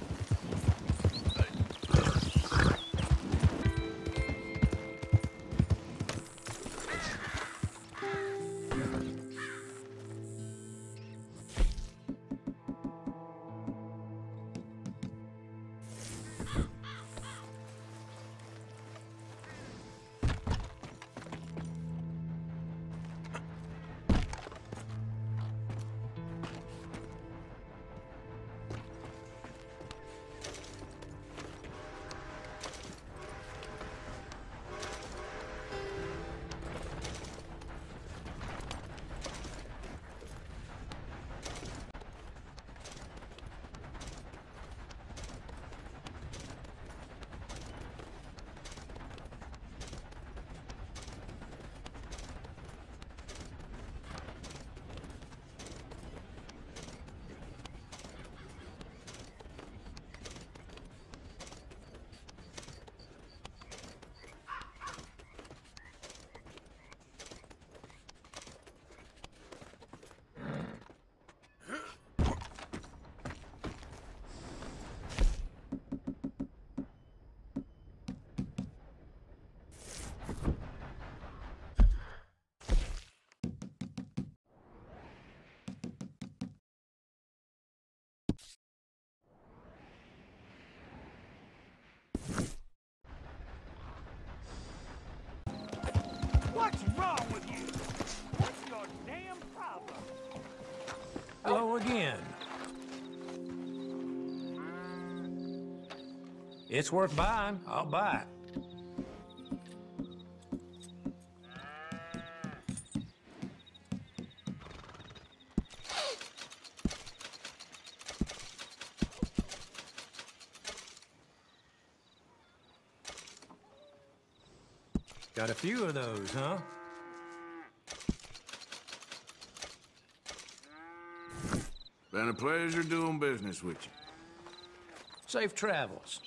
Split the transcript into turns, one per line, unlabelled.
Yep.
Again. It's worth buying. I'll buy it. Got a few of those, huh?
Been a pleasure doing business with you.
Safe travels.